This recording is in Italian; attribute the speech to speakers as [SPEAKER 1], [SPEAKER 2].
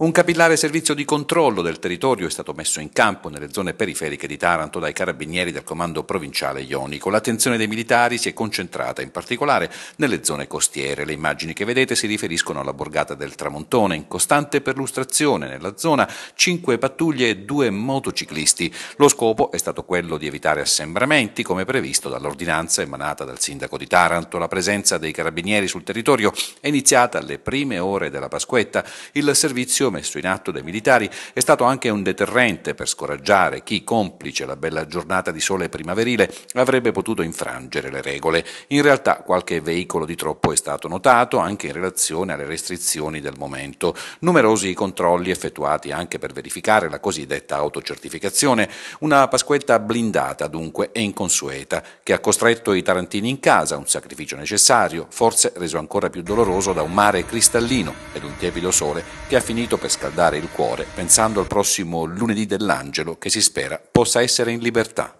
[SPEAKER 1] Un capillare servizio di controllo del territorio è stato messo in campo nelle zone periferiche di Taranto dai carabinieri del comando provinciale ionico. L'attenzione dei militari si è concentrata in particolare nelle zone costiere. Le immagini che vedete si riferiscono alla borgata del Tramontone, in costante perlustrazione nella zona, cinque pattuglie e due motociclisti. Lo scopo è stato quello di evitare assembramenti, come previsto dall'ordinanza emanata dal sindaco di Taranto. La presenza dei carabinieri sul territorio è iniziata alle prime ore della Pasquetta. Il servizio messo in atto dai militari è stato anche un deterrente per scoraggiare chi, complice la bella giornata di sole primaverile, avrebbe potuto infrangere le regole. In realtà qualche veicolo di troppo è stato notato anche in relazione alle restrizioni del momento. Numerosi controlli effettuati anche per verificare la cosiddetta autocertificazione, una Pasquetta blindata dunque e inconsueta, che ha costretto i tarantini in casa, un sacrificio necessario, forse reso ancora più doloroso da un mare cristallino ed un tiepido sole che ha finito per scaldare il cuore pensando al prossimo lunedì dell'angelo che si spera possa essere in libertà.